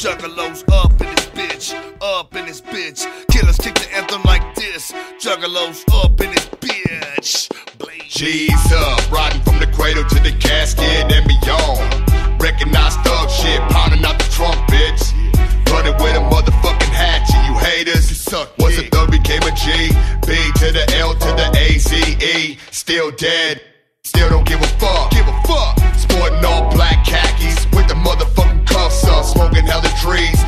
Juggalos up in this bitch, up in this bitch. Killers kick the anthem like this. Juggalos up in this bitch. Blaze. G's up, riding from the cradle to the casket and beyond. Recognize thug shit, pounding out the trunk, bitch. Running with a motherfucking hatchet, you haters. You suck. Was a thug, became a G. B to the L to the A Z E. Still dead. Still don't give a fuck. Give a fuck. Sporting all black khakis Smoking hella trees.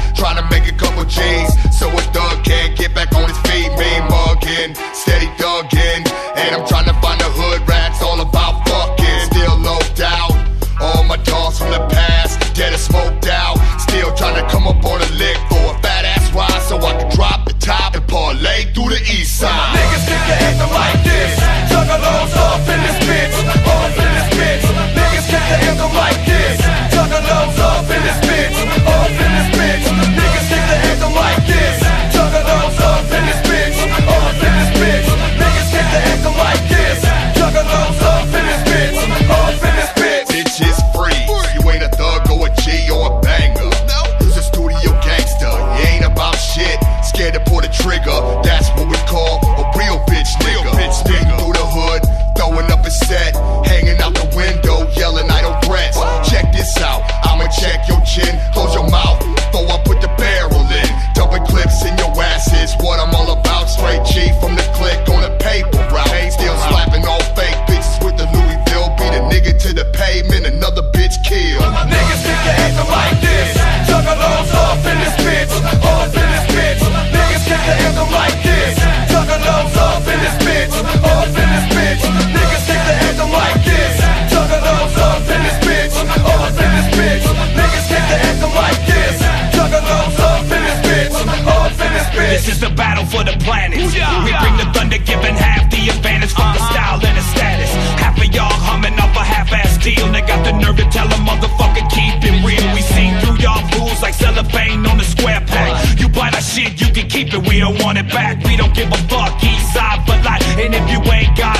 This is the battle for the planets. We bring the thunder, giving half the advantage from the style and the status. Half of y'all humming off a half-ass deal. They got the nerve to tell a motherfucker keep it real. We see through y'all fools like cellophane on a square pack. You buy that shit, you can keep it. We don't want it back. We don't give a fuck. East side for life. And if you ain't got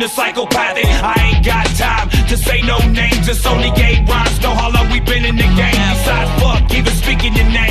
the psychopathic, I ain't got time to say no names. It's only eight rhymes. Know how long we been in the game. Besides, fuck, even speaking your name,